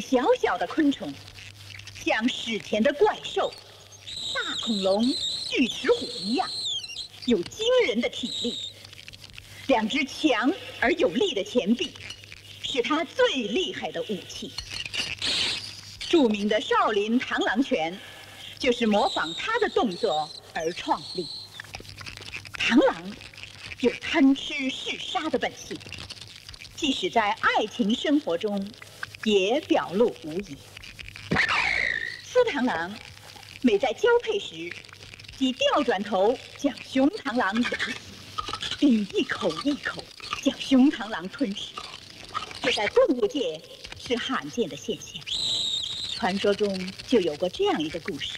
小小的昆虫，像史前的怪兽、大恐龙、巨齿虎一样，有惊人的体力。两只强而有力的前臂，是它最厉害的武器。著名的少林螳螂拳，就是模仿它的动作而创立。螳螂有贪吃嗜杀的本性，即使在爱情生活中，也表露无遗。雌螳螂每在交配时，即调转头将雄螳螂咬死。并一口一口将雄螳螂吞噬，这在动物界是罕见的现象。传说中就有过这样一个故事。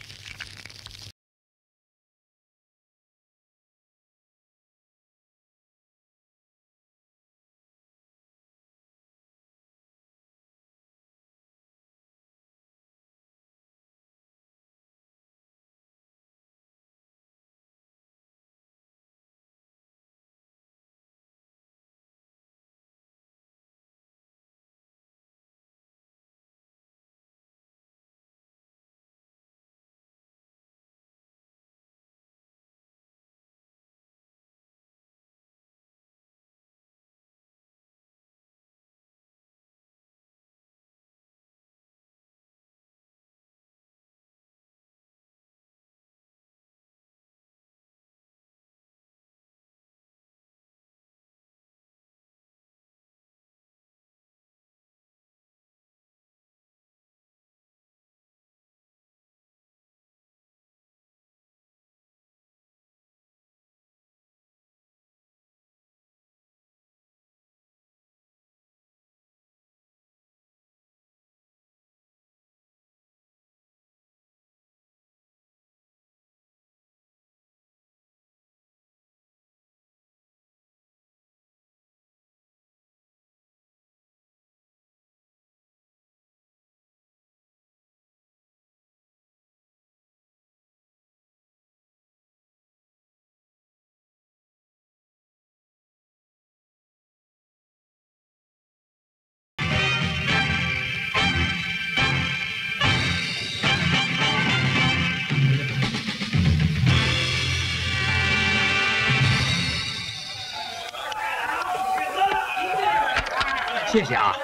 谢谢啊，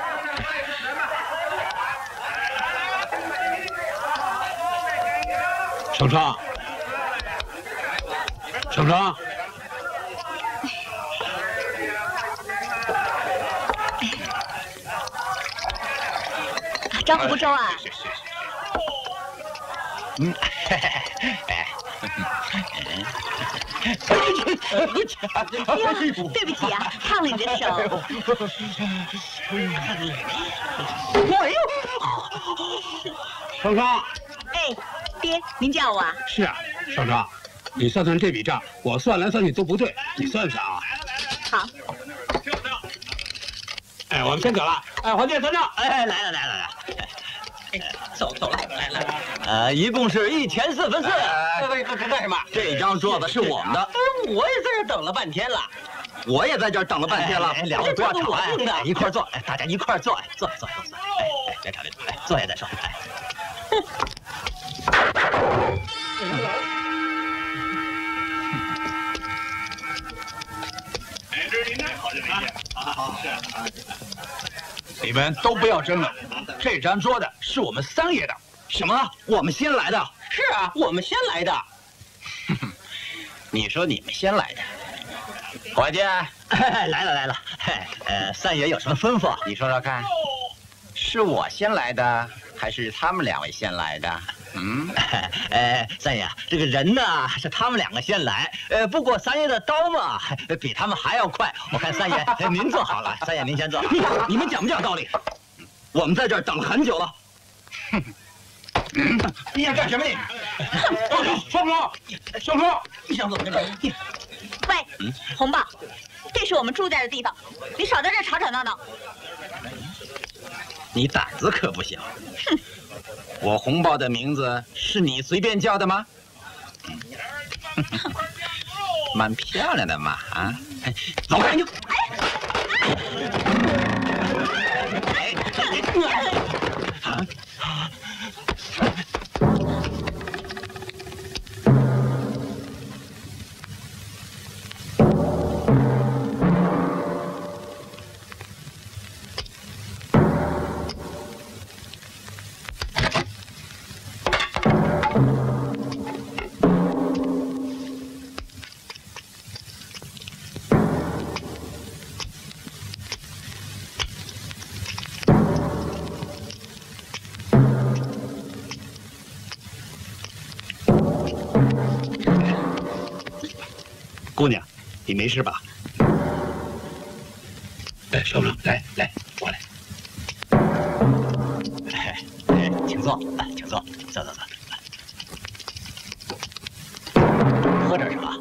程程，程程，招呼不周啊？嗯，对不起啊，烫了你的手。哎呦，双双。哎，爹，您叫我啊？是啊，双双，你算算这笔账，我算来算去都不对，你算算啊。好。哎，我们先走了。哎，黄店算账。哎，来了来了来了。走走了，来来。呃，一共是一钱四分四。干干干什么？这张桌子是我们的。我也在这等了半天了，我也在这儿等了半天了。两位不要吵，哎，一块坐，哎，大家一块坐，坐坐坐坐，哎，别吵别吵，哎，坐下再说。哎。哎，这是您的，好久没见，好，是啊。你们都不要争了，这张桌子是我们三爷的。什么？我们先来的？是啊，我们先来的。你说你们先来的？伙计，来了来了。呃，三爷有什么吩咐？你说说看。是我先来的，还是他们两位先来的？嗯，呃，三爷，这个人呢是他们两个先来，呃，不过三爷的刀嘛比他们还要快。我看三爷 您坐好了，三爷您先坐。你们讲不讲道理？我们在这儿等了很久了。哼，你想干什么 你？双双，双双，你想怎么着？喂，红豹，这是我们住在的地方，你少在这吵吵闹闹。你胆子可不小。哼。我红豹的名字是你随便叫的吗？蛮漂亮的嘛，啊！走开！哎！姑娘，你没事吧？哎，小生，来来，过来。哎，哎，请坐，哎，请坐，坐坐坐。喝点什么？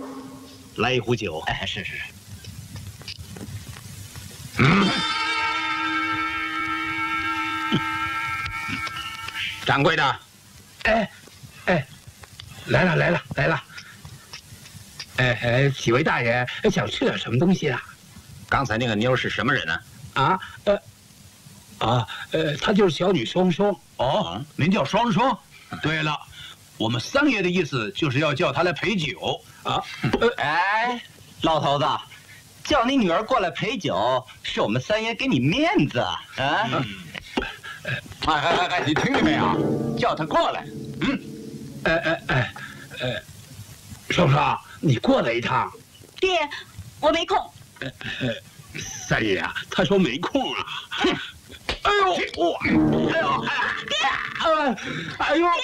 来一壶酒。哎，是是是。嗯。掌柜的，哎，哎，来了来了来了。哎哎，几位大人想吃点什么东西啊？刚才那个妞是什么人呢？啊，呃，啊，呃，她就是小女双双。哦，您叫双双？对了，我们三爷的意思就是要叫她来陪酒啊。哎，老头子，叫你女儿过来陪酒，是我们三爷给你面子啊。哎哎哎哎，你听见没有？叫她过来。嗯，哎哎哎，呃，双双。你过来一趟，爹，我没空。三爷啊，他说没空啊。哎呦，我，哎呦，爹，哎呦，爹，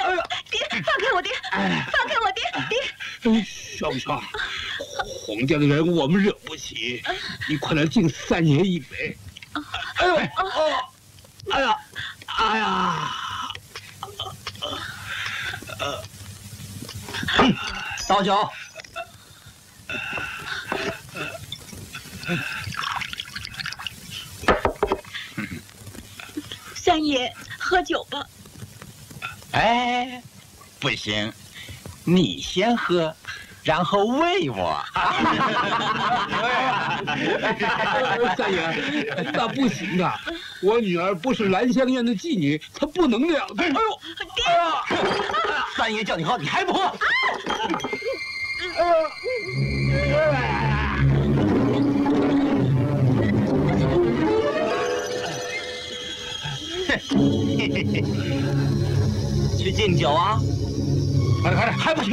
哎呦，爹，放开我爹，放开我爹，爹。双双，洪家的人我们惹不起，你快来敬三爷一杯。哎呦，哦，哎呀，哎呀，呃。倒酒，三爷喝酒吧。哎，不行，你先喝，然后喂我。三爷，那不行啊！我女儿不是兰香院的妓女，她不能那样。哎呦，爹！三爷叫你喝，你还不喝？去敬酒啊！快点快点，还不去？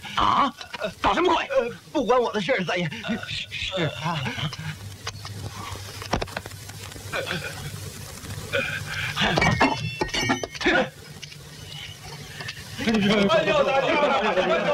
啊！搞什么鬼？不关我的事，三爷。是啊。哎呦！大哥！走。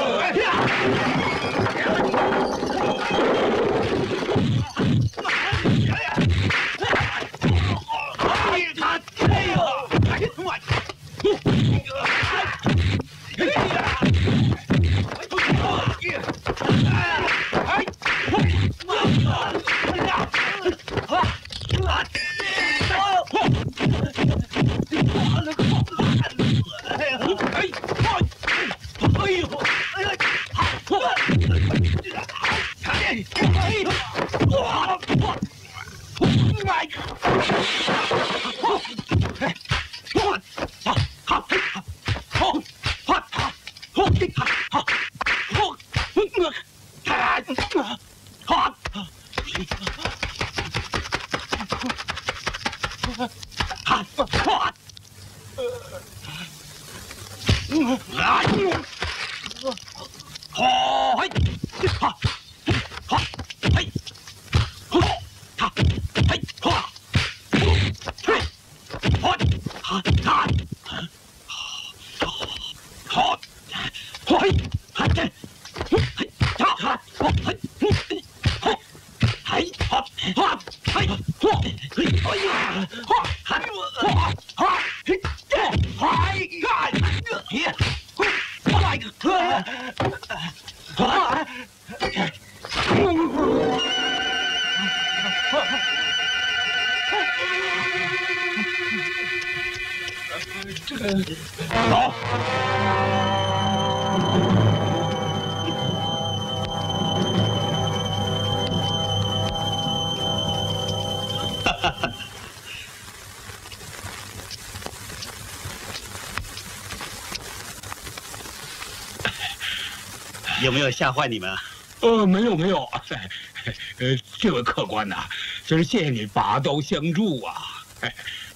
有吓坏你们？呃，没有没有，呃，这位客官呐，真是谢谢你拔刀相助啊！哎，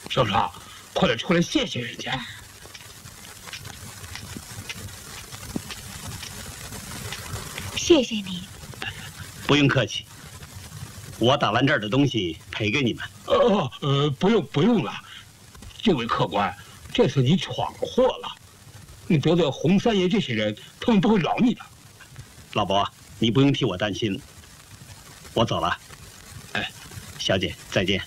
少少，快点出来谢谢人家。谢谢你。不用客气，我打烂这儿的东西赔给你们。呃呃，不用不用了，这位客官，这次你闯祸了，你得罪洪三爷这些人，他们不会饶你的。老伯，你不用替我担心，我走了。哎，小姐再见。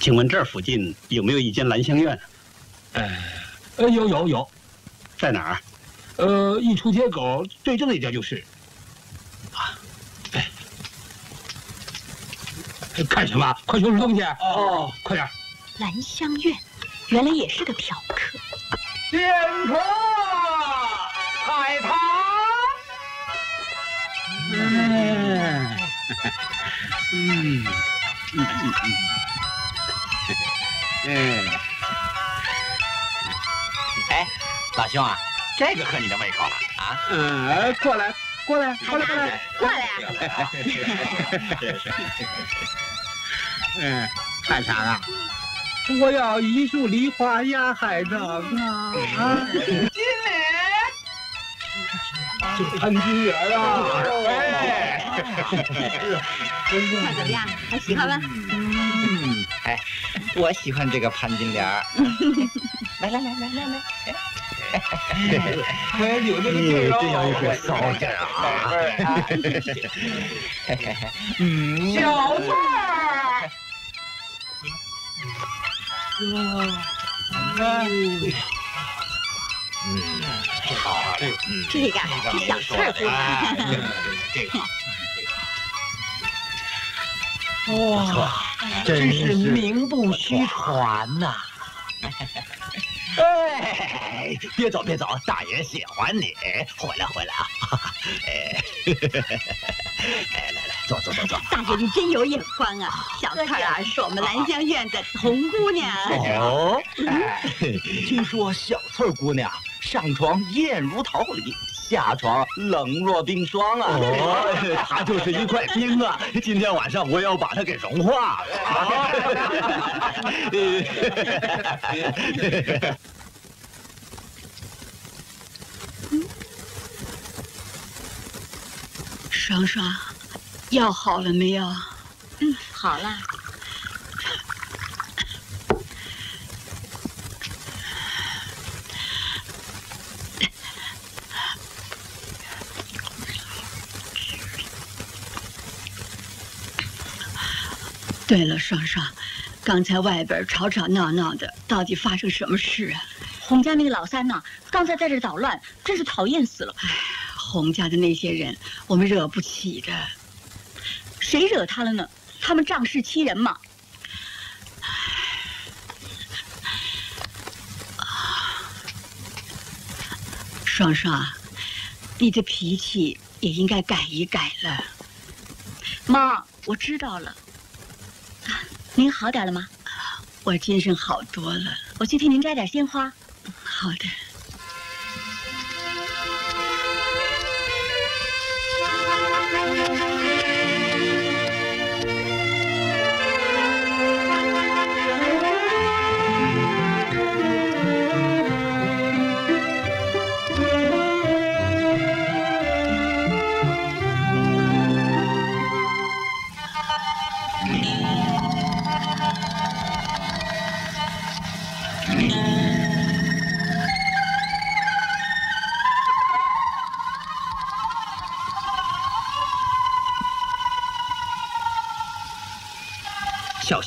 请问这儿附近有没有一间兰香院？哎，呃，有有有，在哪儿？呃，一出街口对正那家就是。啊，哎，看什么？快收拾东西！哦，快点。兰香院，原来也是个嫖客。剑客，海棠。嗯，嗯，嗯嗯嗯。哎，老兄啊，这个合你的胃口了啊？嗯，过来，过来，过来，过来，过来。嗯，海棠啊。我要一束梨花压海棠啊！金莲，这潘金莲。啊！哎，看怎么样？还喜欢吗？嗯，哎，我喜欢这个潘金莲。来来来来来来，哎，有这个劲儿，真有一股骚劲儿啊！嗯，小翠哇，嗯，这好啊，这这个是小翠儿姑娘，这个，哇，真是名不虚传呐！哎，别走别走，大爷喜欢你，回来回来啊！哎，来来，坐坐坐坐。大爷你真有眼光啊！小翠啊，是我们兰香院的红姑娘。哦，听说小翠姑娘上床艳如桃李，下床冷若冰霜啊！哦，它就是一块冰啊！今天晚上我要把它给融化了。爽爽，药好了没有？嗯，好了。对了，双双，刚才外边吵吵闹闹的，到底发生什么事啊？洪家那个老三呐，刚才在这捣乱，真是讨厌死了。哎洪家的那些人，我们惹不起的。谁惹他了呢？他们仗势欺人嘛。双双，你的脾气也应该改一改了。妈，我知道了。您好点了吗？我精神好多了。我去替您摘点鲜花。好的。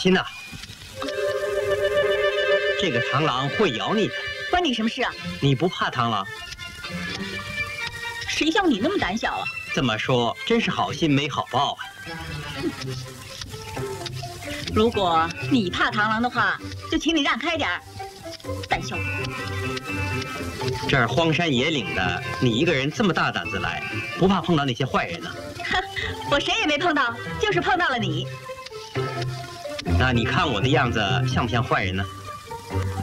心呐！这个螳螂会咬你的，关你什么事啊？你不怕螳螂？谁像你那么胆小啊？这么说真是好心没好报啊！如果你怕螳螂的话，就请你让开点儿，胆小。这儿荒山野岭的，你一个人这么大胆子来，不怕碰到那些坏人呢？哼，我谁也没碰到，就是碰到了你。那你看我的样子像不像坏人呢？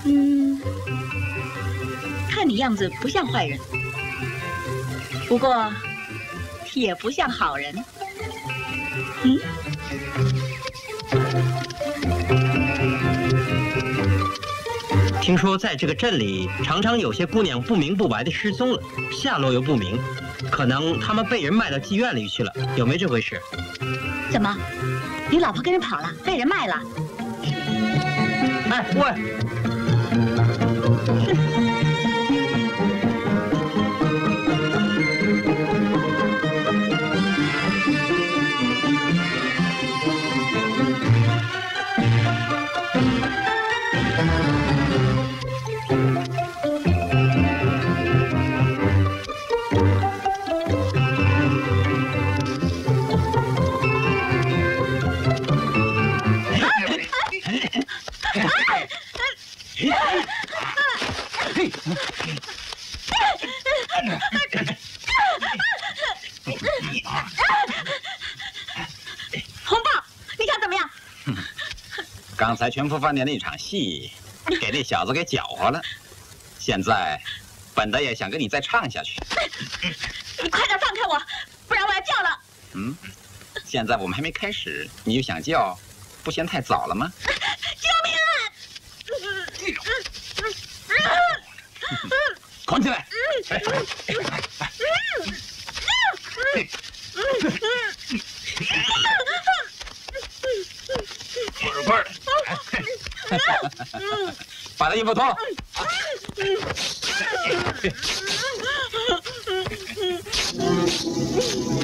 嗯。看你样子不像坏人，不过也不像好人。嗯。听说在这个镇里，常常有些姑娘不明不白的失踪了，下落又不明，可能她们被人卖到妓院里去了，有没这回事？怎么，你老婆跟人跑了，被人卖了？哎，喂！才全福饭店那场戏，给那小子给搅和了。现在，本大爷想跟你再唱下去。你快点放开我，不然我要叫了。嗯，现在我们还没开始，你就想叫，不嫌太早了吗？救命啊！捆起来！快点，把他衣服脱了。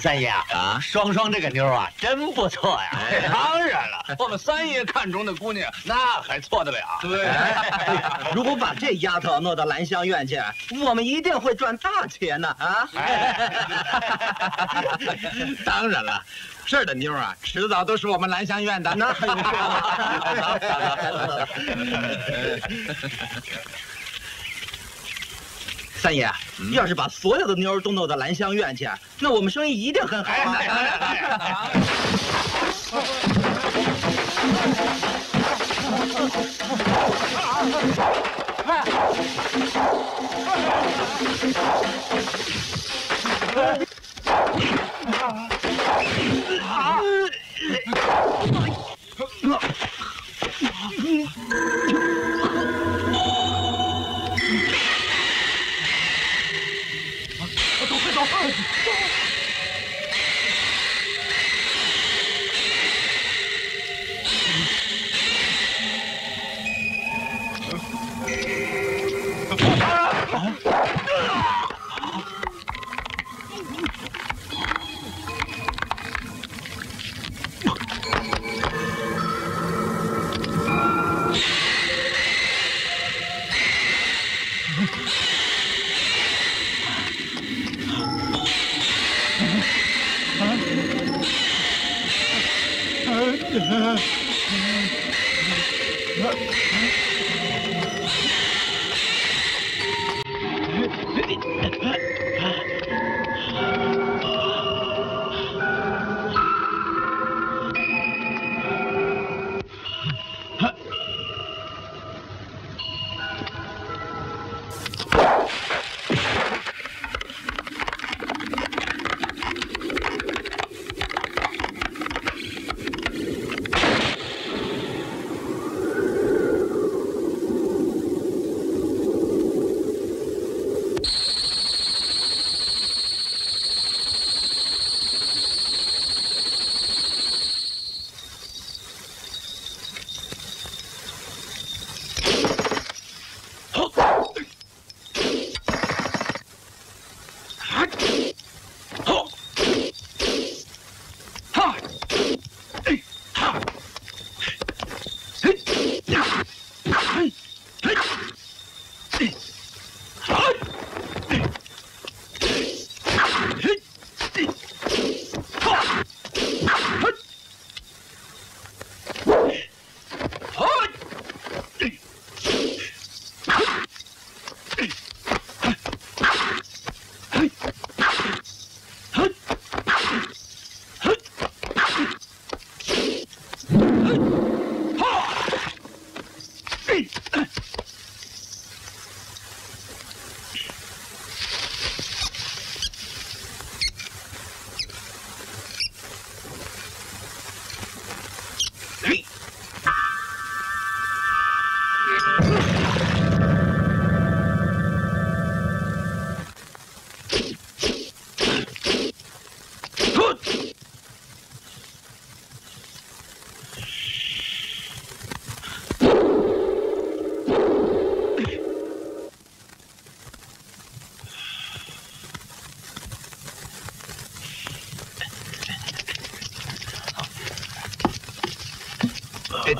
三爷 啊，双双这个妞啊，真不错呀。当然了，我们三爷看中的姑娘，那还错得了？对，如果把这丫头弄到兰香院去，我们一定会赚大钱呢啊！当然了，这儿的妞啊，迟早都是我们兰香院的。那还用说吗？三爷，要是把所有的妞都弄到兰香院去，那我们生意一定很好。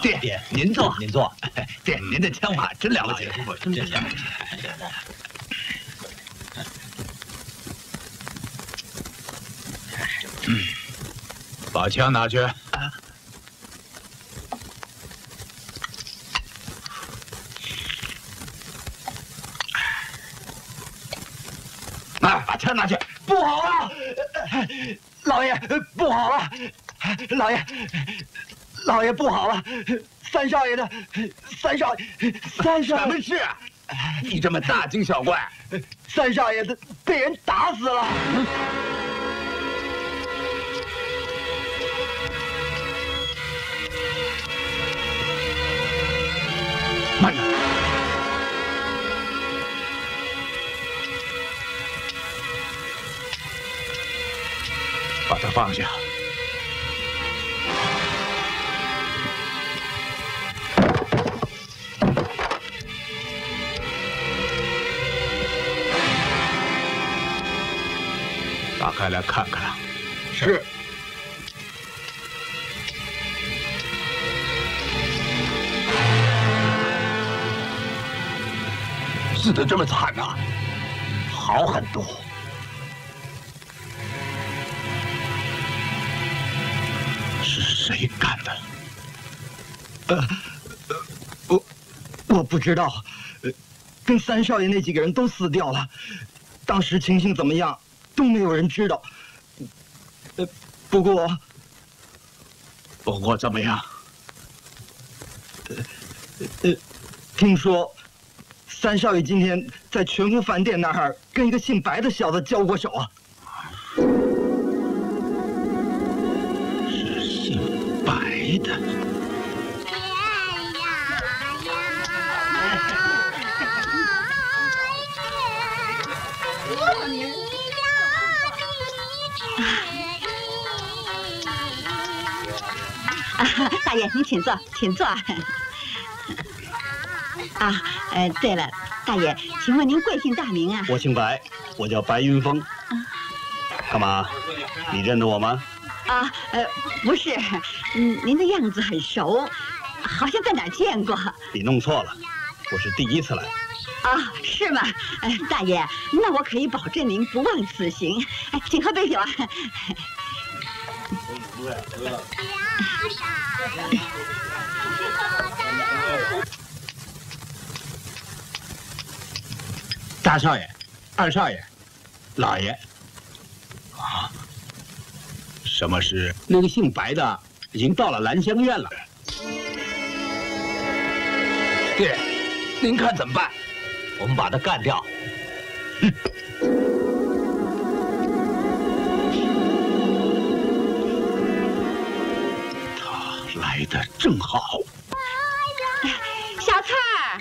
爹爹，您坐，您坐。爹，您的枪法真了不起，真了不起。嗯，把枪拿去。啊，把枪拿去。不好啊，老爷，不好了，老爷，老爷不好了，三少爷的，三少爷，三少什么事啊？你这么大惊小怪？三少爷的被人打死了。慢着，把他放下。来看看。是。死的这么惨呐、好很多。是谁干的？呃，我我不知道，呃，跟三少爷那几个人都死掉了，当时情形怎么样都没有人知道。呃，不过不过怎么样？呃，呃听说三少爷今天在全福饭店那儿跟一个姓白的小子交过手啊。是姓白的。大爷，您请坐，请坐。啊，呃，对了，大爷，请问您贵姓大名啊？我姓白，我叫白云峰。干嘛？你认得我吗？啊，呃，不是，嗯，您的样子很熟，好像在哪儿见过。你弄错了，我是第一次来。啊，是吗？哎，大爷，那我可以保证您不忘此行。哎，请喝杯酒啊。大少爷，二少爷，老爷，啊，什么事？那个姓白的已经到了兰香院了。爹，您看怎么办？我们把他干掉。他的正好。小翠儿，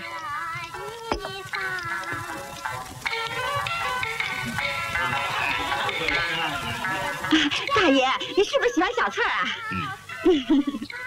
大爷，你是不是喜欢小翠儿啊？小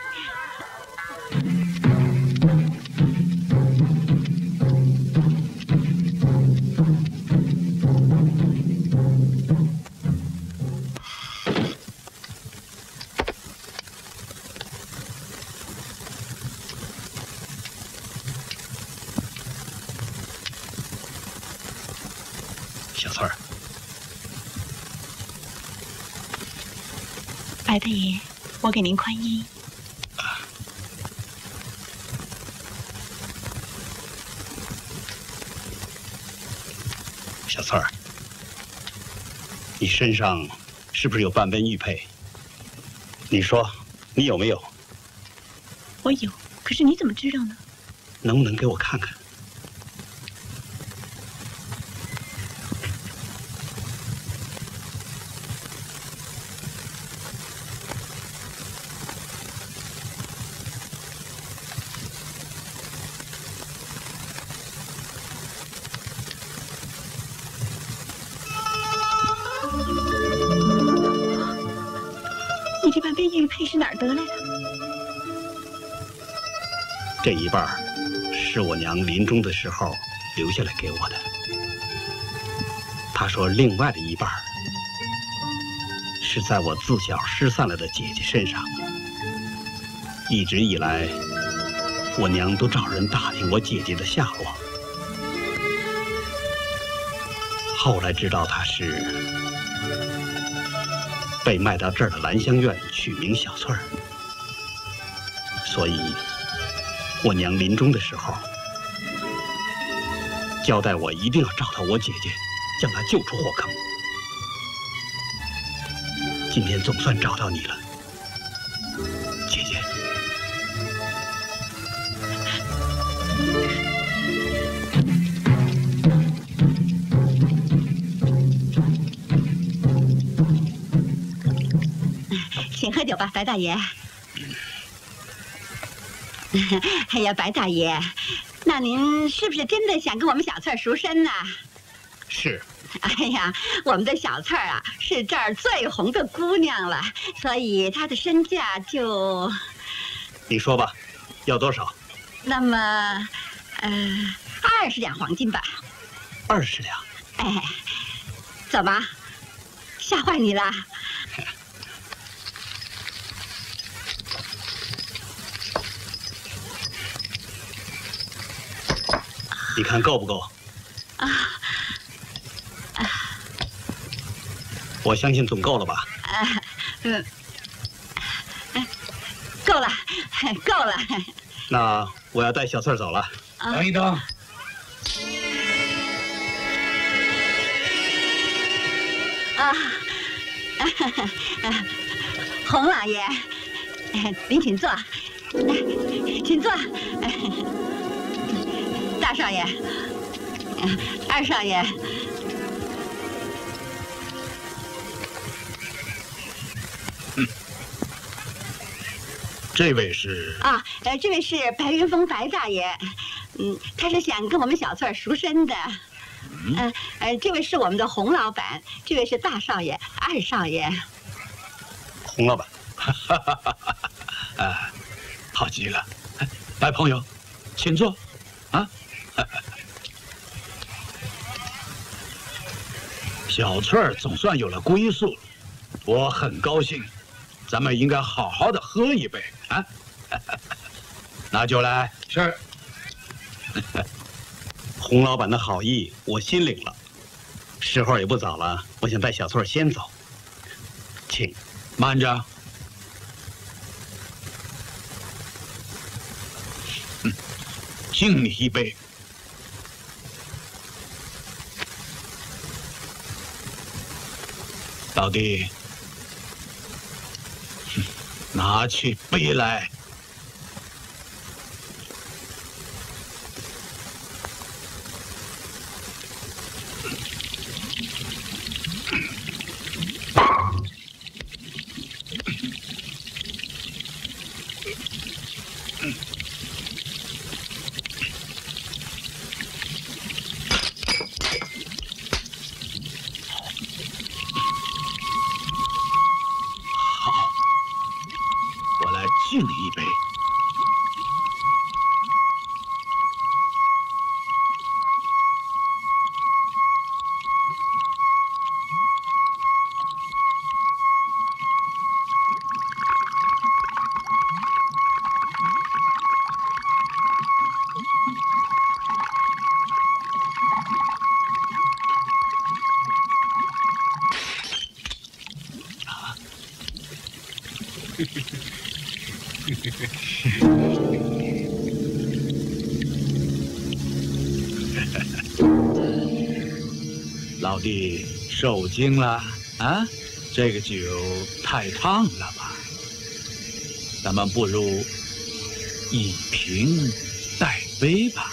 白大爷，我给您宽衣。小翠儿，你身上是不是有半边玉佩？你说，你有没有？我有，可是你怎么知道呢？能不能给我看看？这一半是我娘临终的时候留下来给我的。她说，另外的一半是在我自小失散了的姐姐身上。一直以来，我娘都找人打听我姐姐的下落。后来知道她是被卖到这儿的兰香院取名小翠儿，所以，我娘临终的时候交代我一定要找到我姐姐，将她救出火坑。今天总算找到你了。姐姐。请喝酒吧，白大爷。哎呀，白大爷，那您是不是真的想跟我们小翠儿赎身呢？是。哎呀，我们的小翠儿啊，是这儿最红的姑娘了，所以她的身价就……你说吧，要多少？那么，呃，二十两黄金吧。二十两？哎，怎么，吓坏你了？你看够不够？啊，我相信总够了吧？啊，嗯，够了，够了。那我要带小翠走了。等一等。啊，洪老爷，您请坐，请坐。大少爷，二少爷，嗯，这位是啊，呃，这位是白云峰白大爷，嗯，他是想跟我们小翠儿赎身的，嗯，呃，这位是我们的洪老板，这位是大少爷、二少爷，洪老板，哈哈哈哈哈，啊，好极了，白，朋友，请坐，小翠儿总算有了归宿，我很高兴。咱们应该好好的喝一杯啊！拿酒来。是。洪老板的好意我心领了。时候也不早了，我想带小翠儿先走。请，慢着。敬你一杯。老弟，拿去背来。受惊了啊！这个酒太烫了吧？咱们不如以瓶代杯吧？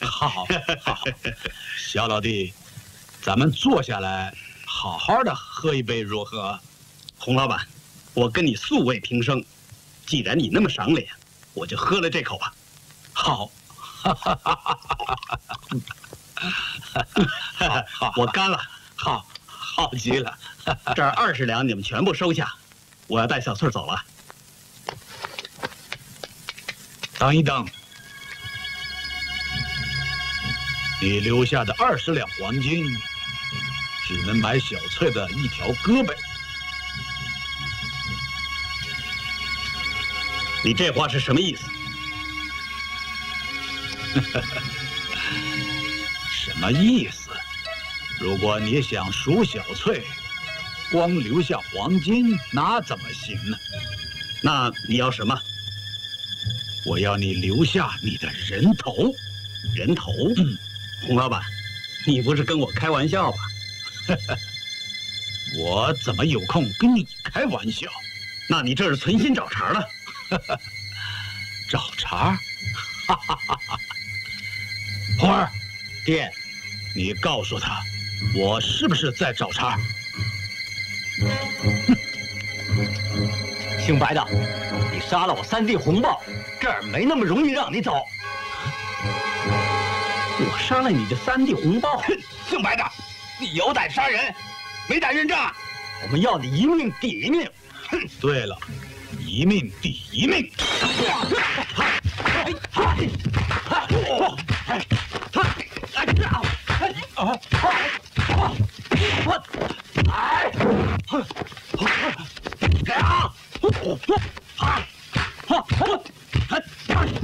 好，好，小老弟，咱们坐下来，好好的喝一杯如何？洪老板，我跟你素未平生，既然你那么赏脸，我就喝了这口吧。好，好，我干了。好，好极了。这二十两你们全部收下，我要带小翠走了。等一等，你留下的二十两黄金，只能买小翠的一条胳膊。你这话是什么意思？什么意思？如果你想赎小翠，光留下黄金，那怎么行呢？那你要什么？我要你留下你的人头。人头？嗯，洪老板，你不是跟我开玩笑吧？我怎么有空跟你开玩笑？那你这是存心找茬了？找茬？哈哈哈哈！红儿，爹，你告诉他，我是不是在找茬？哼。姓白的你杀了我三弟红豹这儿没那么容易让你走我杀了你的三弟红豹哼姓白的你有胆杀人？没胆认账我们要你一命抵一命。哼。对了一命抵一命。啊哈哈哈哈哈哈哈哈哈哈哈哈哈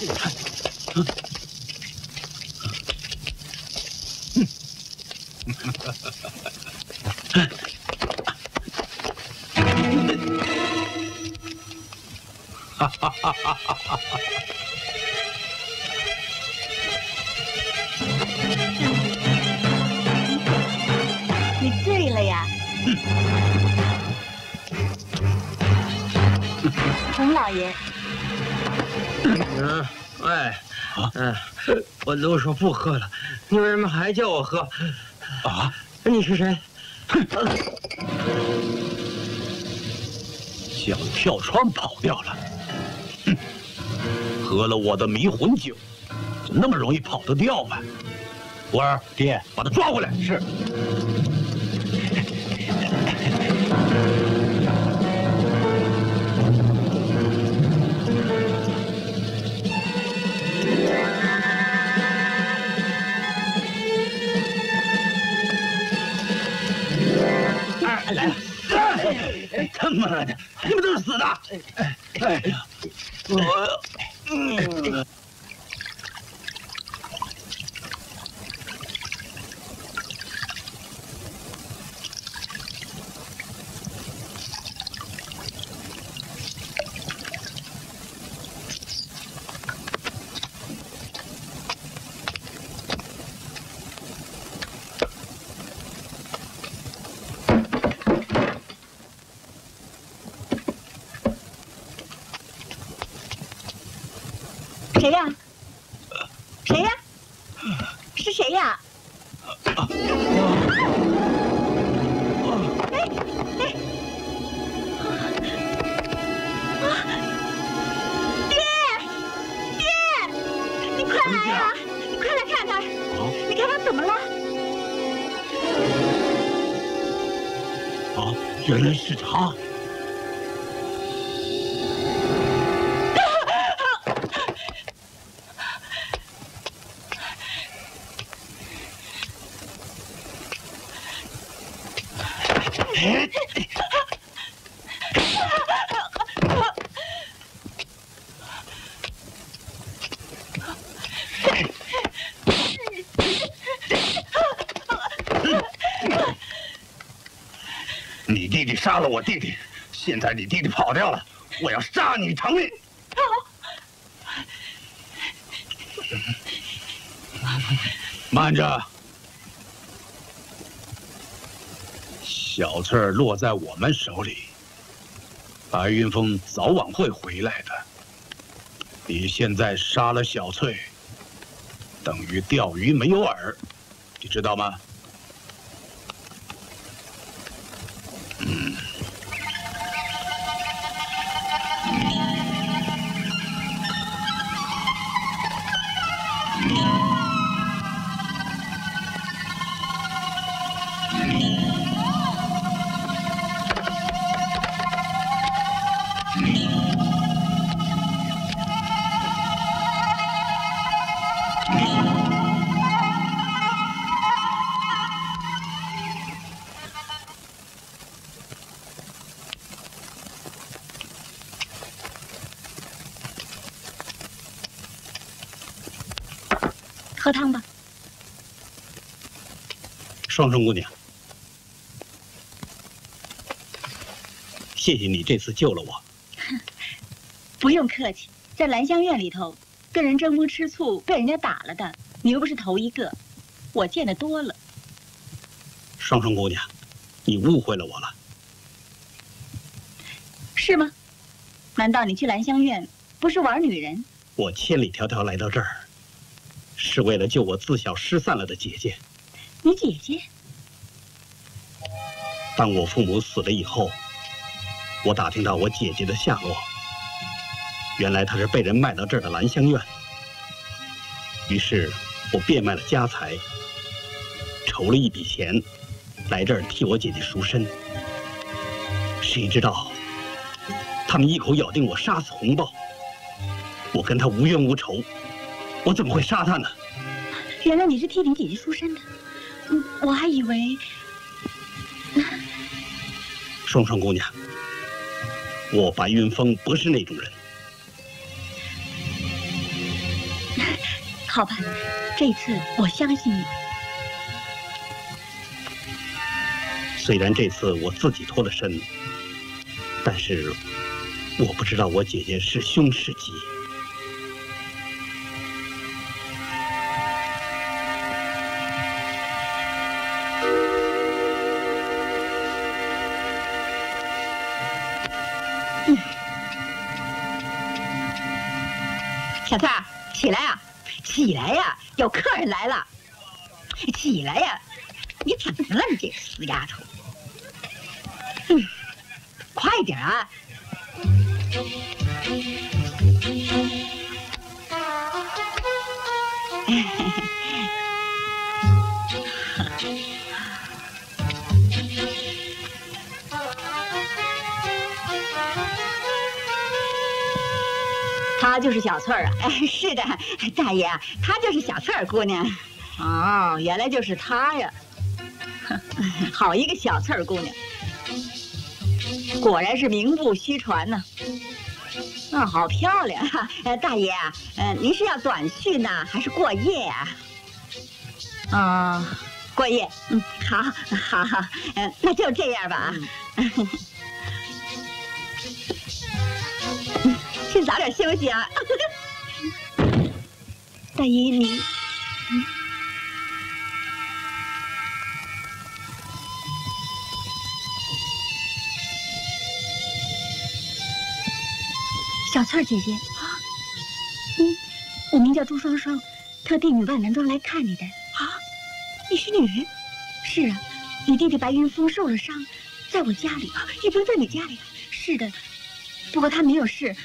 你我都说不喝了，你为什么还叫我喝？啊，你是谁？哼想跳窗跑掉了，哼！喝了我的迷魂酒，就那么容易跑得掉吗？我儿，爹，把他抓回来。是。他妈的，你们都是死的！哎，哎呀，杀了我弟弟，现在你弟弟跑掉了，我要杀你偿命！慢着，小翠儿落在我们手里，白云峰早晚会回来的。你现在杀了小翠，等于钓鱼没有饵，你知道吗？双双姑娘，谢谢你这次救了我。不用客气，在兰香院里头，跟人争风吃醋，被人家打了的，你又不是头一个。我见得多了。双双姑娘，你误会了我了。是吗？难道你去兰香院不是玩女人？我千里迢迢来到这儿，是为了救我自小失散了的姐姐。你姐姐？当我父母死了以后，我打听到我姐姐的下落。原来她是被人卖到这儿的兰香院。于是，我变卖了家财，筹了一笔钱，来这儿替我姐姐赎身。谁知道，他们一口咬定我杀死红豹。我跟他无冤无仇，我怎么会杀他呢？原来你是替你姐姐赎身的，嗯，我还以为。双双姑娘，我白云峰不是那种人。好吧，这次我相信你。虽然这次我自己脱了身，但是我不知道我姐姐是凶是吉。有客人来了。起来呀，你怎么了，你这个死丫头？嗯，快点啊！她就是小翠儿啊！哎，是的，大爷，她就是小翠儿姑娘。哦，原来就是她呀！好一个小翠儿姑娘，果然是名不虚传呢。啊，好漂亮！呃，大爷啊，呃，您是要短续呢，还是过夜啊？啊，过夜。嗯，好，好，好，嗯，那就这样吧啊。先 早点休息啊，大姨你。小翠姐姐啊，嗯，我名叫朱双双，特地女扮男装来看你的啊。你是女人？是啊，你弟弟白云峰受了伤，在我家里。玉峰在你家里？是的，不过他没有事。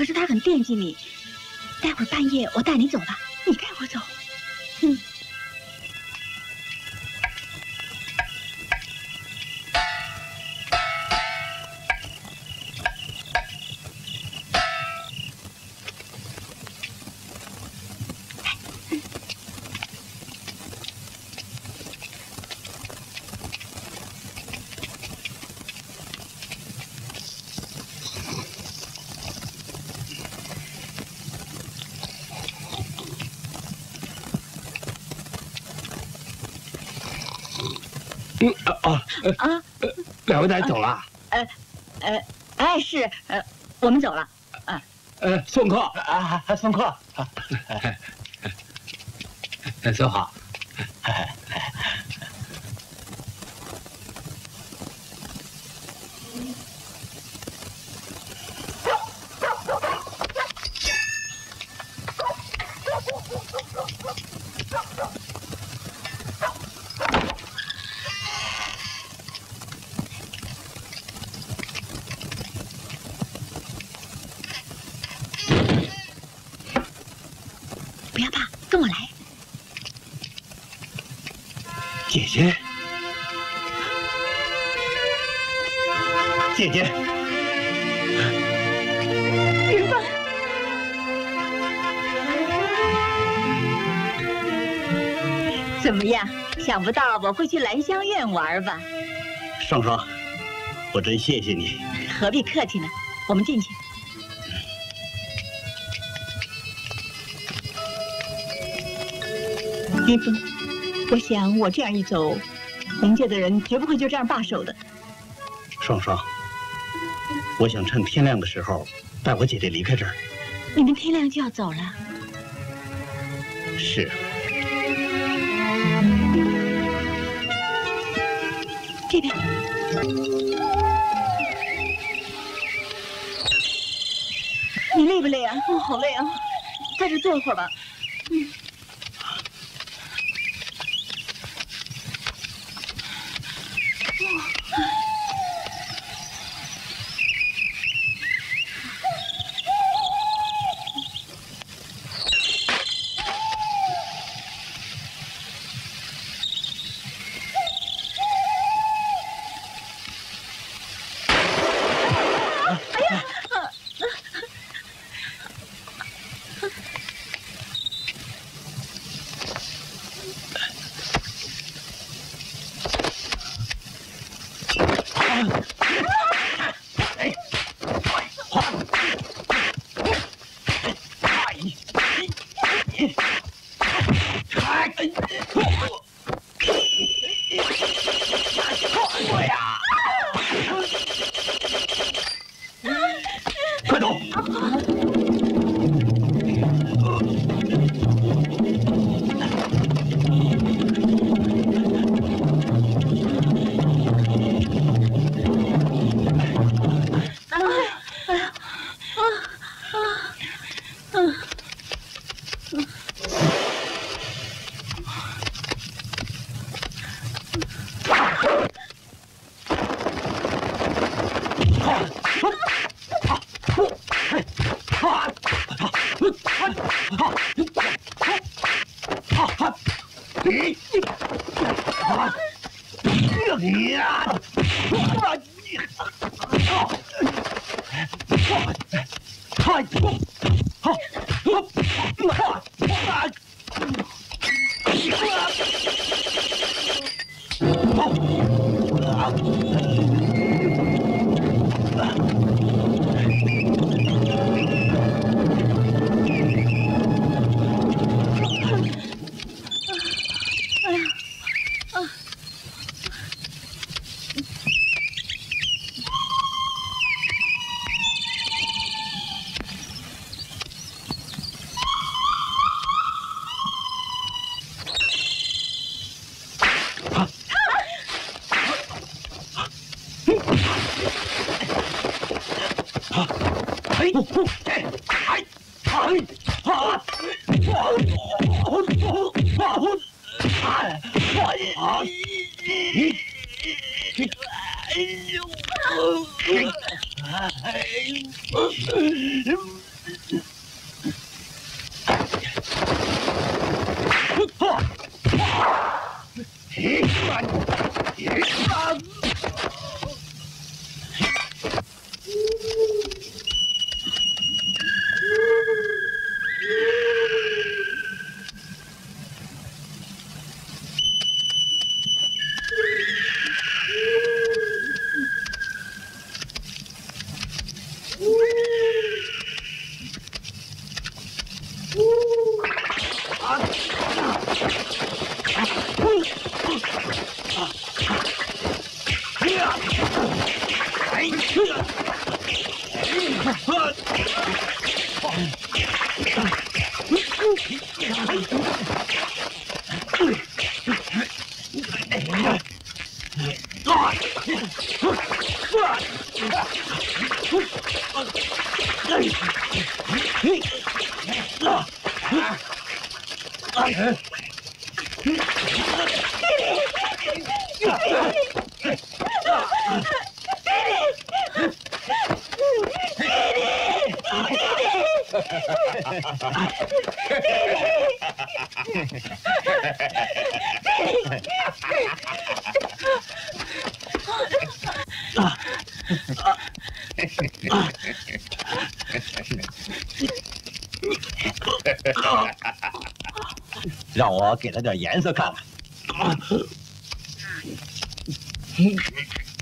可是他很惦记你，待会儿半夜我带你走吧。你带我走？嗯。啊啊啊！两位大爷走了？呃，呃，哎，是，呃，我们走了。啊，呃，送客啊，送客。哎，走好。想不到我会去兰香院玩吧？双双，我真谢谢你。何必客气呢？我们进去。云峰，我想我这样一走，洪家的人绝不会就这样罢手的。双双，我想趁天亮的时候带我姐姐离开这儿。你们天亮就要走了？是。这边。你累不累啊？我，好累啊，在这坐一会儿吧。嗯。Hey! 给他点颜色看看，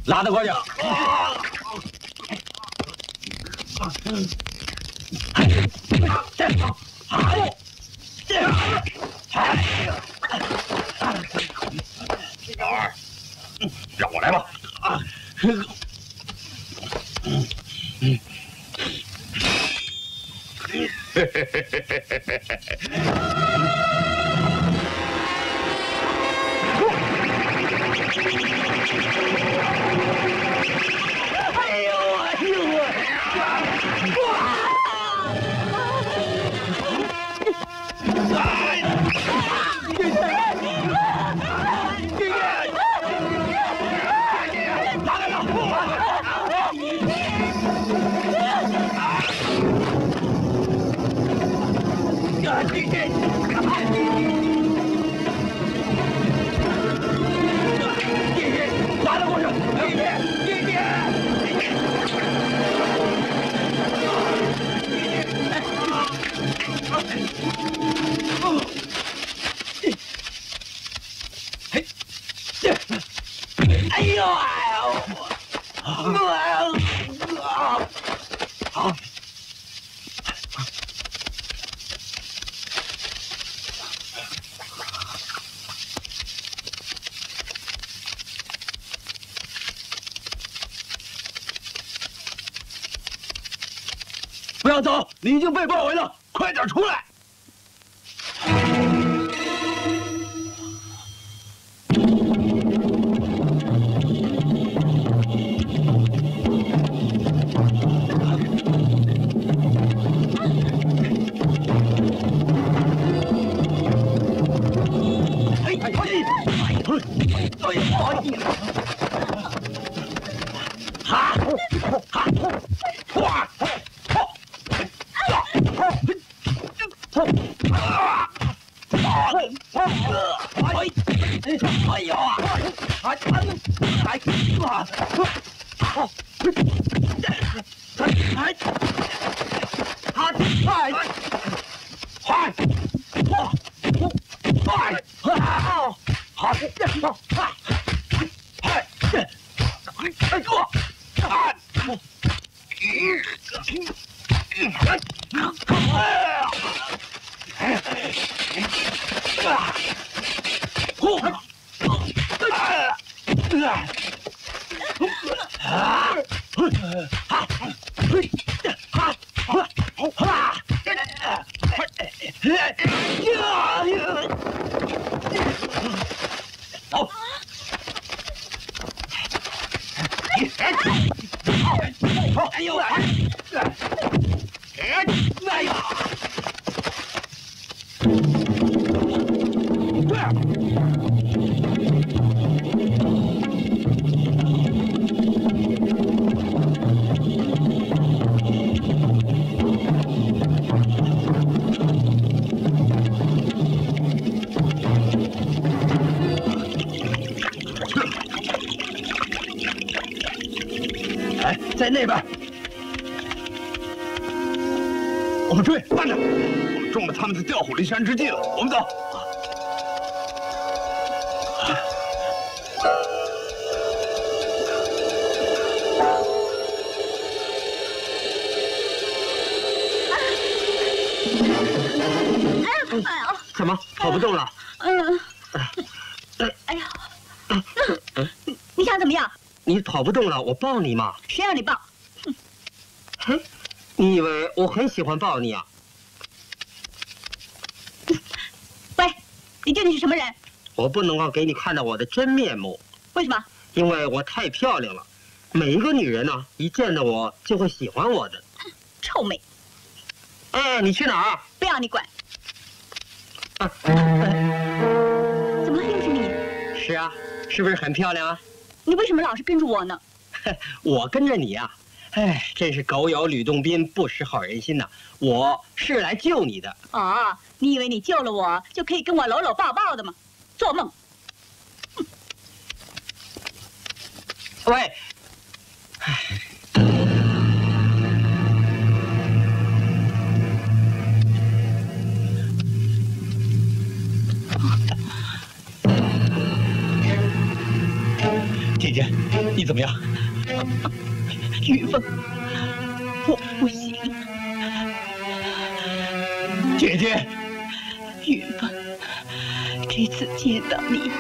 拉他过去。Come on, DJ! Come on, DJ! 怎么跑不动了？嗯，哎呀，你想怎么样？你跑不动了，我抱你嘛。谁让你抱？哼，你以为我很喜欢抱你啊？喂，你究竟是什么人？我不能够给你看到我的真面目，为什么？因为我太漂亮了。每一个女人呢，一见到我就会喜欢我的。臭美！哎，你去哪儿？不要你管。啊，怎么又是你？是啊，是不是很漂亮啊？你为什么老是跟着我呢？我跟着你呀、哎，真是狗咬吕洞宾，不识好人心呐、我是来救你的。哦，你以为你救了我就可以跟我搂搂抱抱的吗？做梦！喂，姐姐，你怎么样？玉凤，我不行。姐姐，玉凤，这次见到你，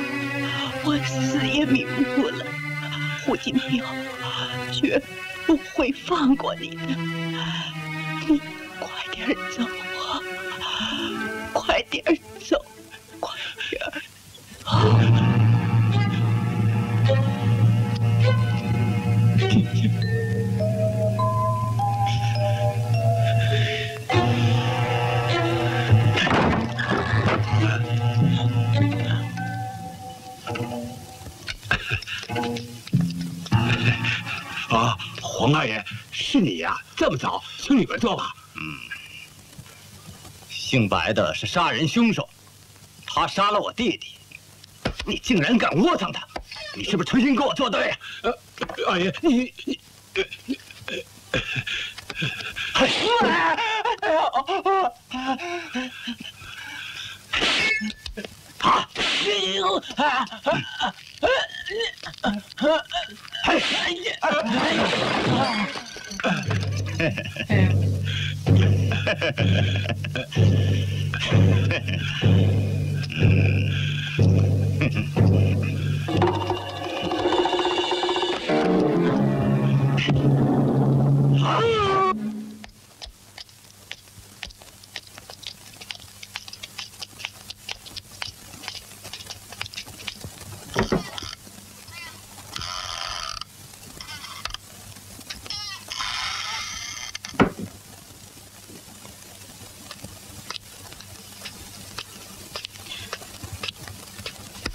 我死也瞑目了。胡金彪绝不会放过你的。你快点走啊！快点走，快点 黄大爷，是你呀、这么早，请里边坐吧。嗯姓白的是杀人凶手，他杀了我弟弟，你竟然敢窝藏他，你是不是存心跟我作对？呃，二爷，你你，哎他，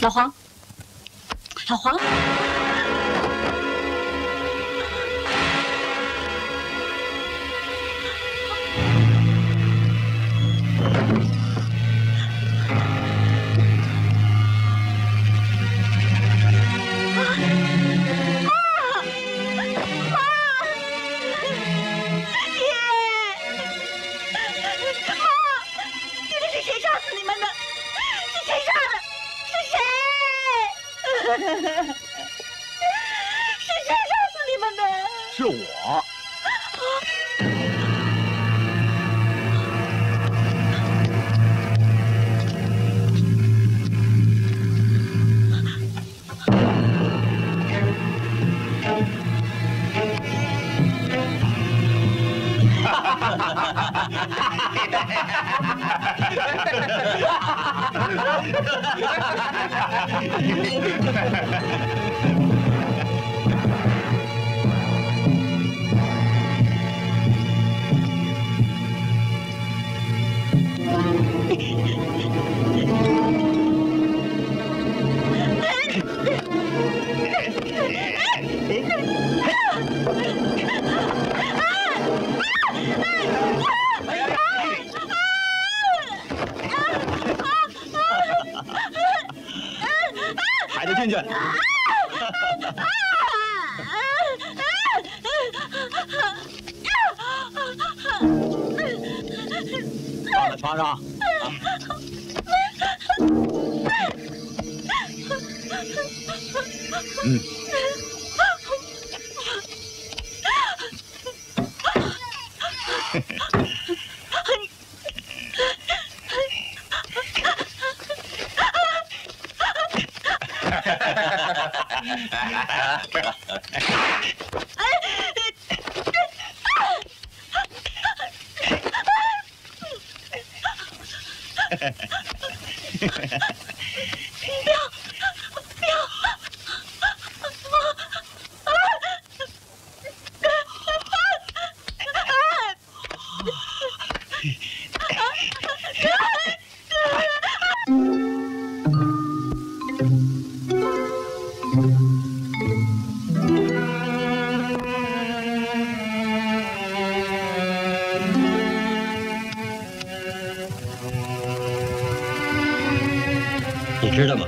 老黄，老黄，知道吗？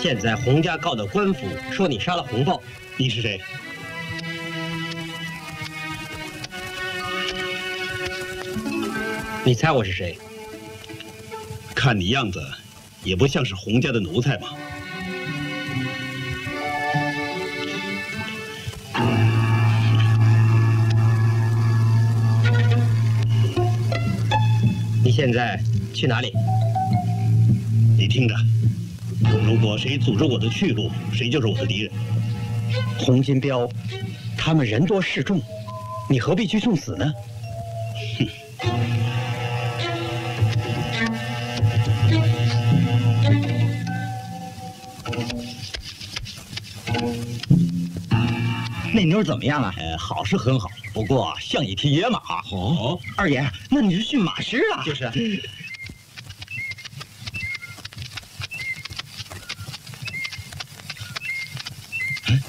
现在洪家告到官府，说你杀了洪豹。你是谁？你猜我是谁？看你样子，也不像是洪家的奴才吧。你现在去哪里？你听着，如果谁阻止我的去路，谁就是我的敌人。洪金彪，他们人多势众，你何必去送死呢？哼那妞怎么样啊？呃，好是很好，不过像一匹野马。哦，二爷，那你是驯马师啊？就是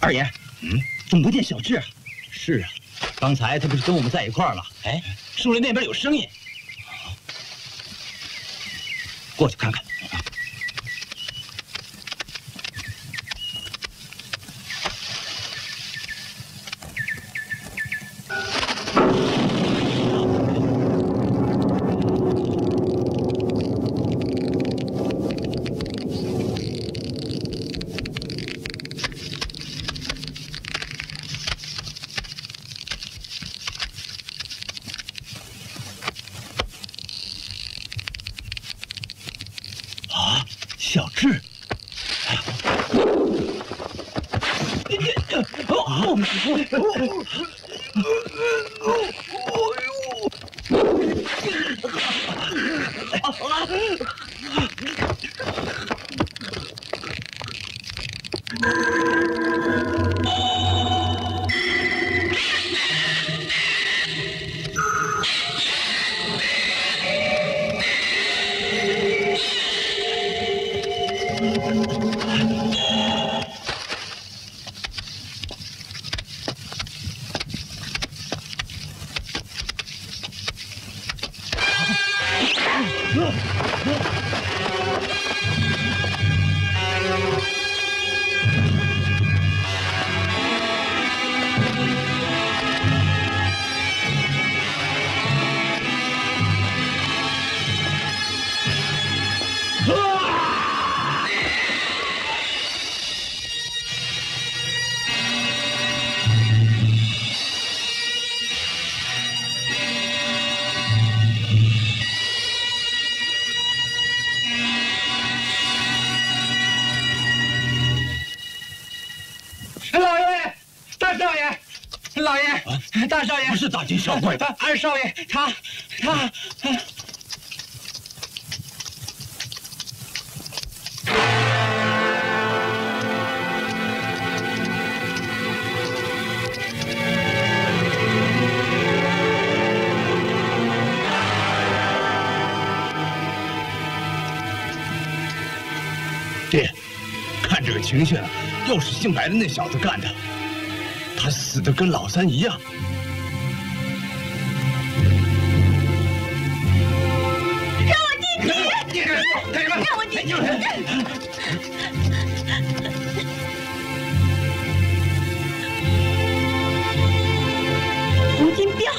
二爷，嗯，怎么不见小智？是啊，刚才他不是跟我们在一块儿吗？哎，树林那边有声音，过去看看。不是大惊小怪的。二少爷，他他。爹，看这个情形，又是姓白的那小子干的。他死的跟老三一样。干什么？让我进去！洪金彪，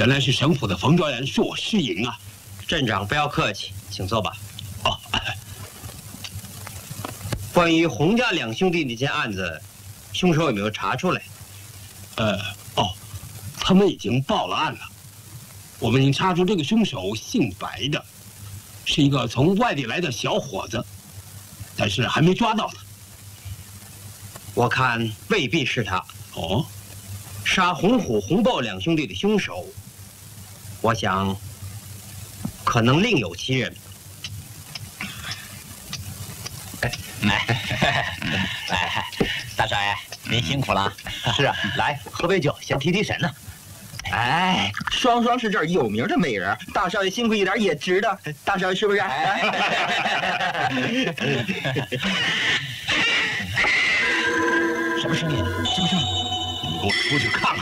原来是省府的冯专员，恕我失迎啊！镇长不要客气，请坐吧。哦，关于洪家两兄弟那件案子，凶手有没有查出来？呃，哦，他们已经报了案了。我们已经查出这个凶手姓白的，是一个从外地来的小伙子，但是还没抓到他。我看未必是他。哦，杀洪虎、洪豹两兄弟的凶手，我想可能另有其人。来，来，大少爷，您辛苦了。是啊，来喝杯酒，先提提神呢。哎，双双是这儿有名的美人，大少爷辛苦一点也值得。大少爷是不是？什么声音？什么声音？你们给我出去看看。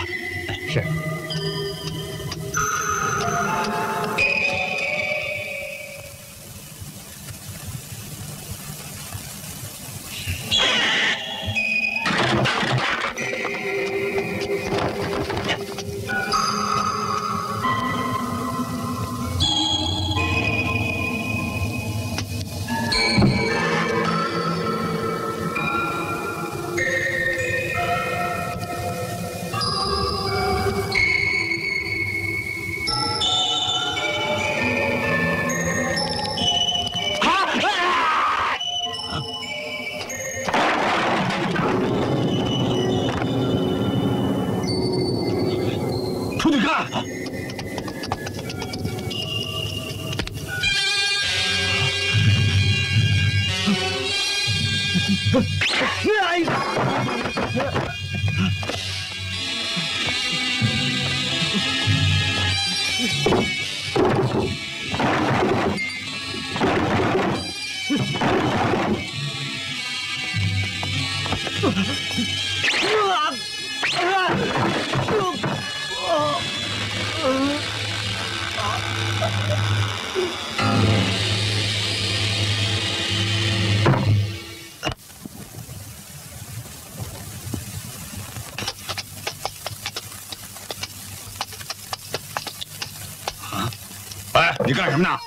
你干什么呢？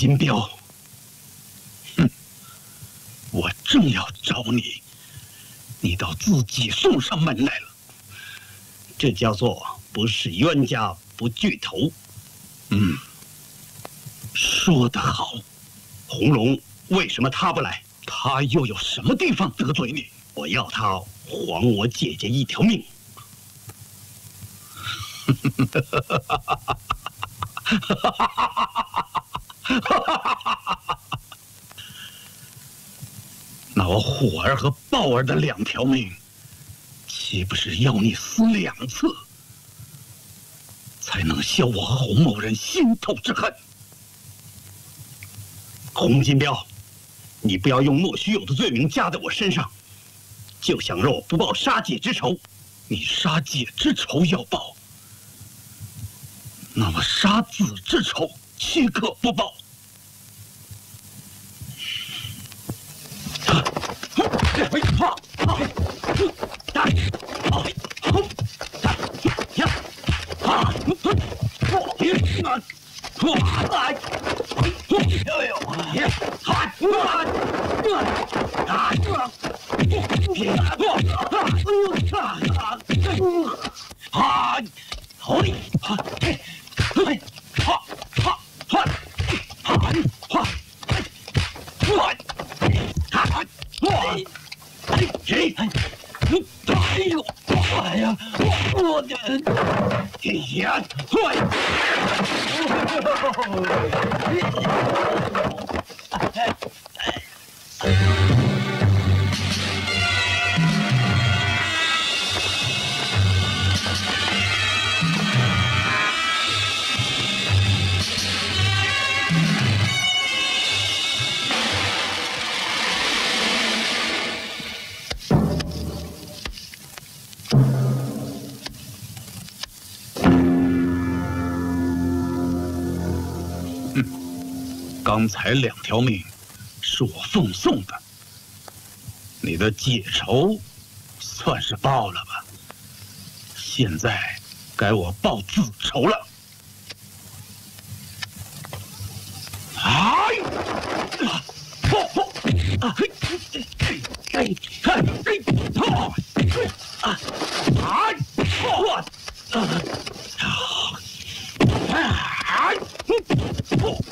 金彪，哼，我正要找你，你倒自己送上门来了。这叫做不是冤家不聚头。嗯，说得好，红龙为什么他不来？他又有什么地方得罪你？我要他还我姐姐一条命。哈 那我虎儿和豹儿的两条命，岂不是要你死两次，才能消我洪某人心头之恨？洪金彪，你不要用莫须有的罪名加在我身上，就想让我不报杀姐之仇。你杀姐之仇要报，那么杀子之仇岂可不报？才两条命是我奉送的，你的解仇算是报了吧？现在该我报自仇了。哎！破破！啊嘿！嘿！嘿！嘿！破！啊！啊！破！啊！啊！破！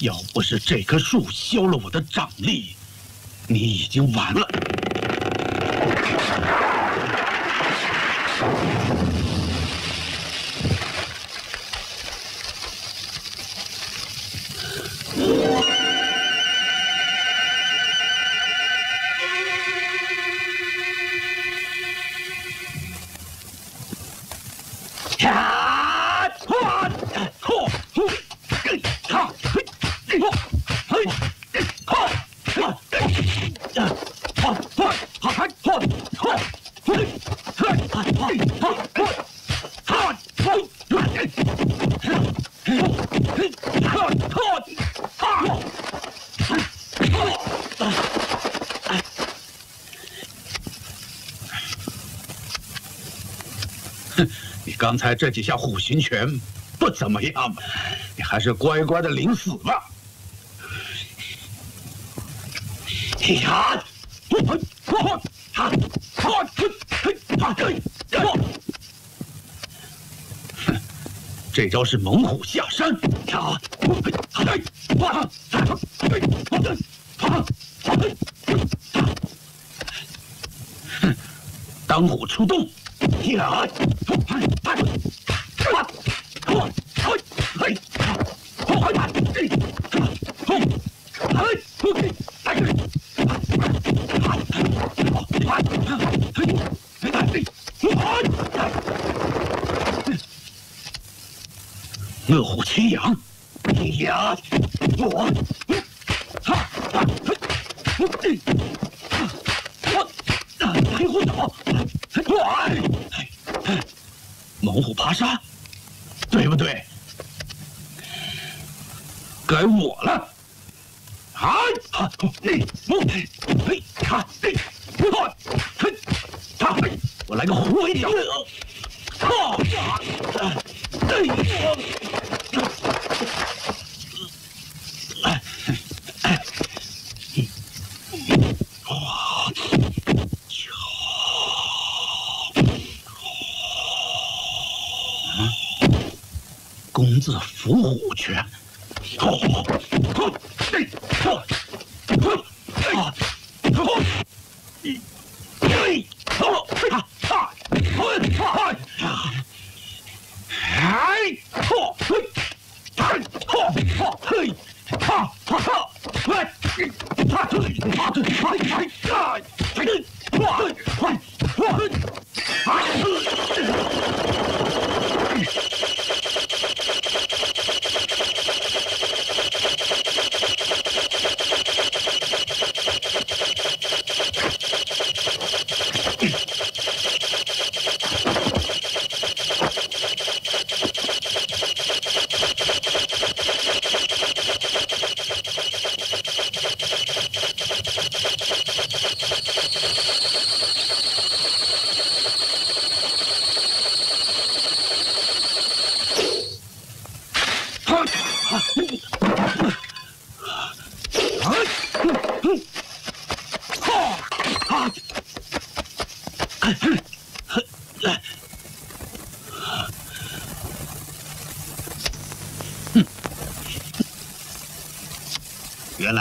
要不是这棵树消了我的掌力，你已经完了。刚才这几下虎形拳不怎么样，你还是乖乖的领死吧。呀！这招是猛虎下山。当虎出洞。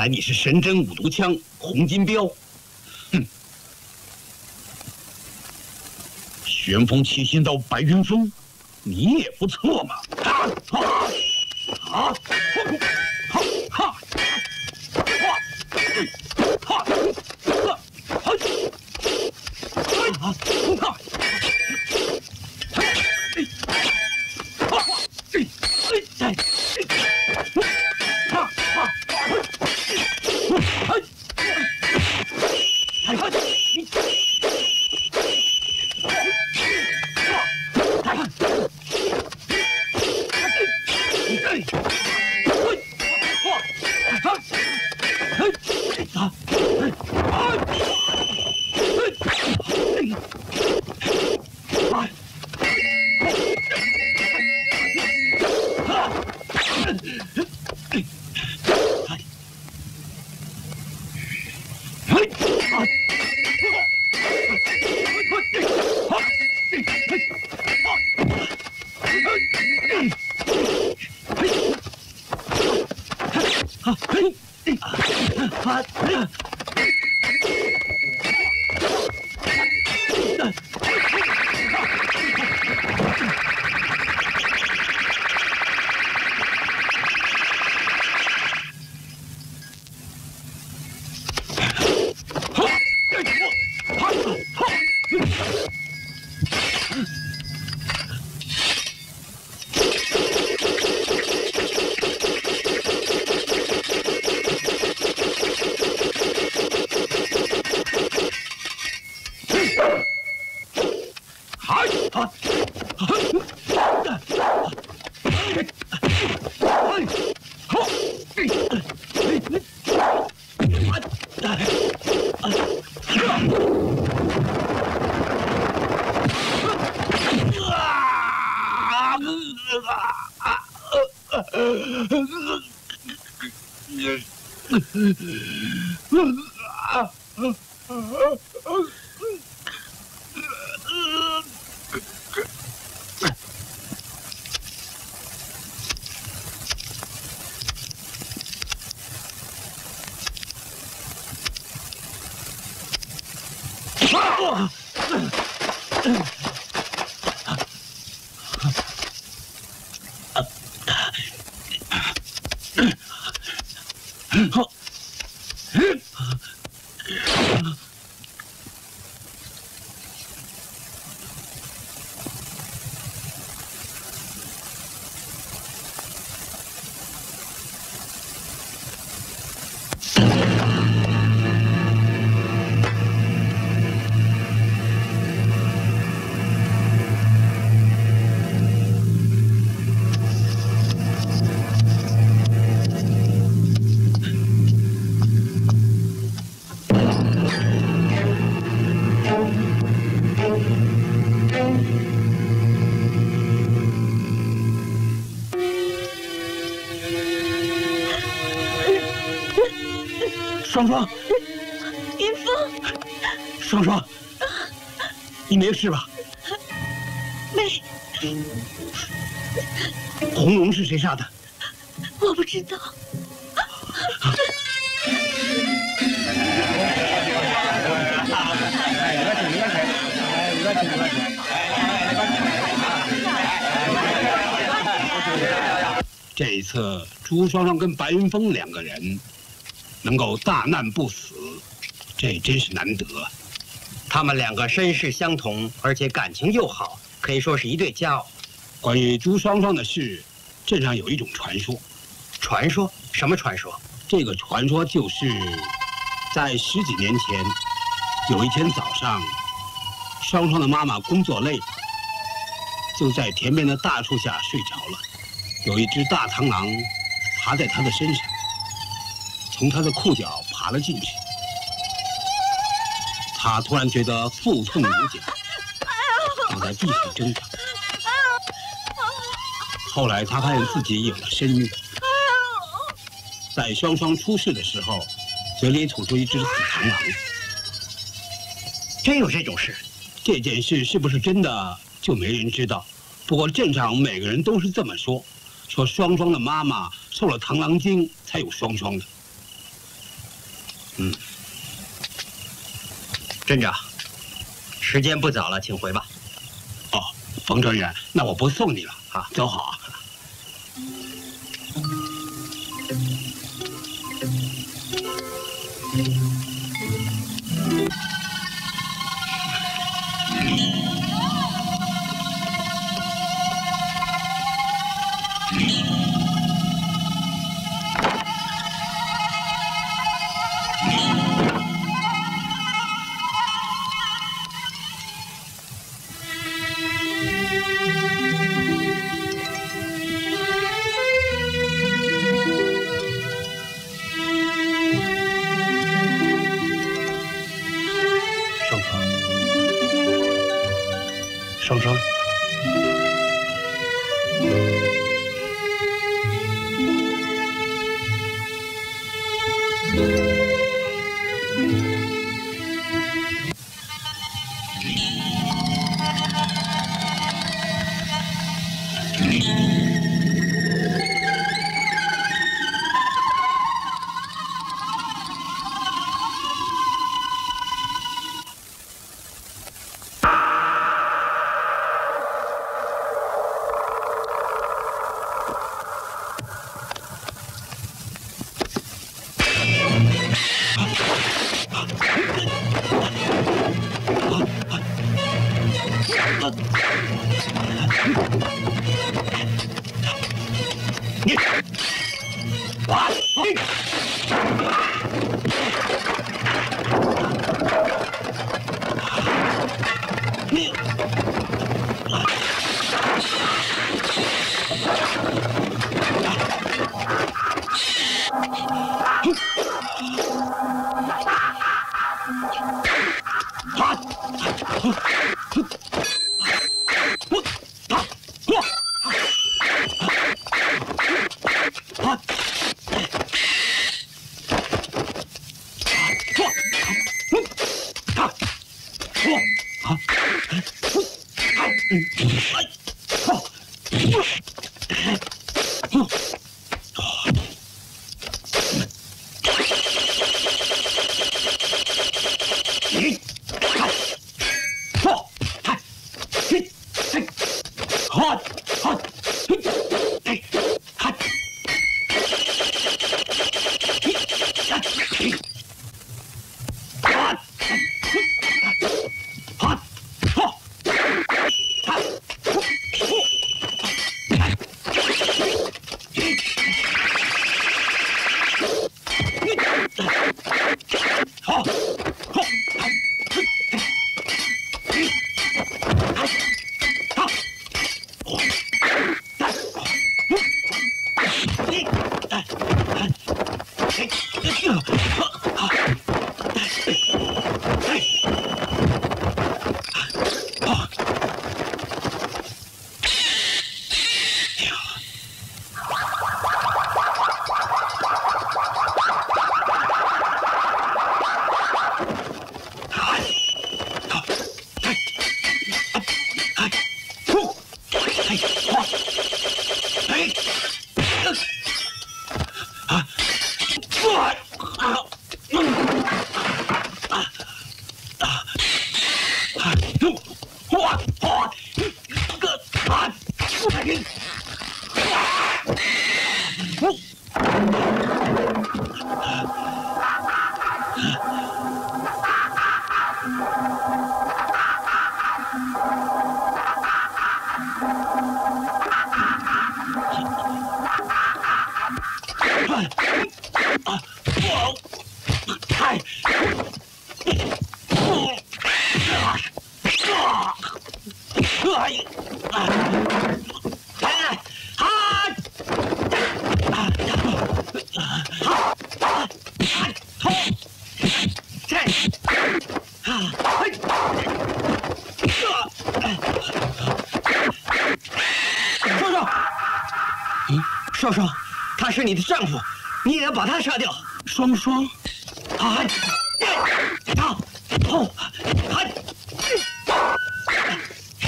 你是神针五毒枪洪金彪，哼！旋风七星刀白云峰，你也不错嘛！双双跟白云峰两个人能够大难不死，这真是难得。他们两个身世相同，而且感情又好，可以说是一对佳偶。关于朱双双的事，镇上有一种传说。传说？什么传说？这个传说就是，在十几年前，有一天早上，双双的妈妈工作累了，就在田边的大树下睡着了。有一只大螳螂爬在他的身上，从他的裤脚爬了进去。他突然觉得腹痛无解，躺在地上挣扎。后来他发现自己有了身孕。在双双出事的时候，嘴里吐出一只死螳螂。真有这种事？这件事是不是真的，就没人知道。不过镇上每个人都是这么说。说双双的妈妈受了螳螂精，才有双双的。嗯，镇长，时间不早了，请回吧。哦，冯专员，那我不送你了啊，走好。啊！你的丈夫，你也要把他杀掉。双双，啊！好，好，哎，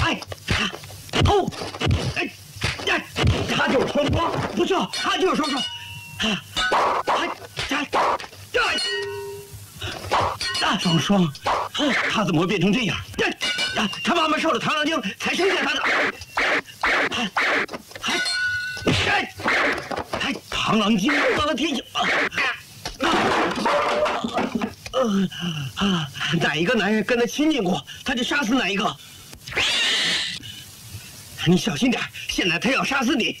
哎，好，哎，他就是双双，不错，他就是双双。啊，哎，哎，哎，双双，他怎么会变成这样？啊，他妈妈受了螳螂精，一个男人跟他亲近过，他就杀死哪一个。你小心点，现在他要杀死你。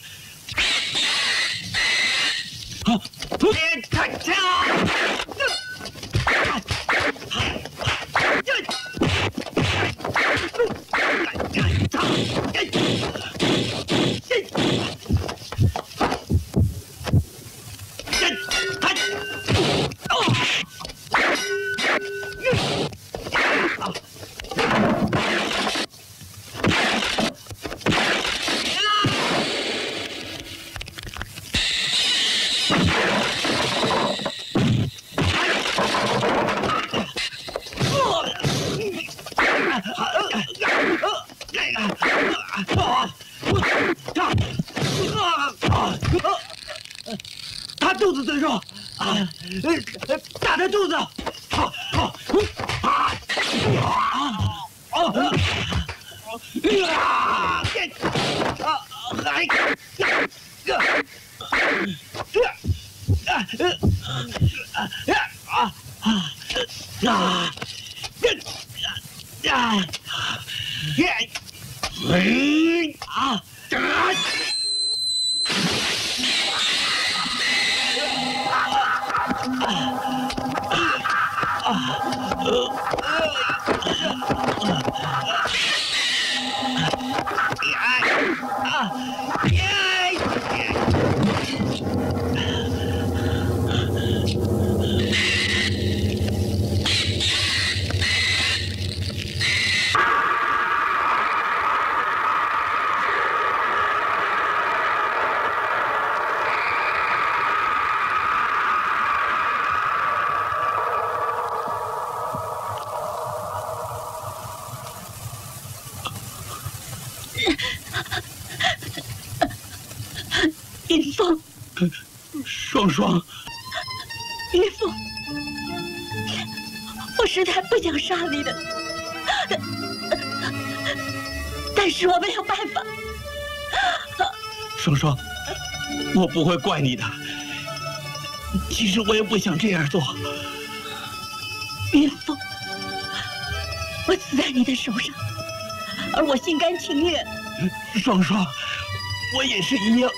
不会怪你的。其实我也不想这样做。云峰，我死在你的手上，而我心甘情愿。双双，我也是一样。